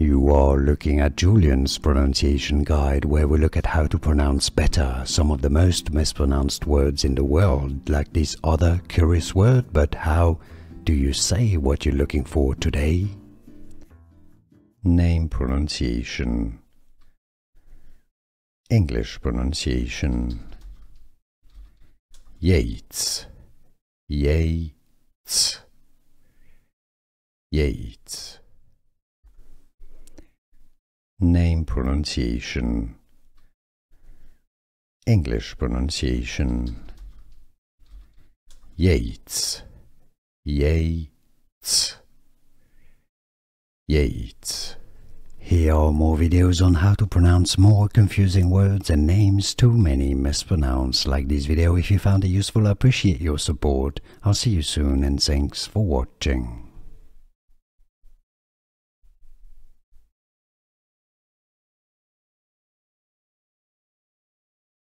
You are looking at Julien's pronunciation guide where we look at how to pronounce better some of the most mispronounced words in the world, like this other curious word, but how do you say what you're looking for today? Name pronunciation. English pronunciation. Yates. Yates. Yates. Name pronunciation. English pronunciation. Yates. Yates. Yates. Here are more videos on how to pronounce more confusing words and names too many mispronounced. Like this video if you found it useful, I appreciate your support. I'll see you soon and thanks for watching.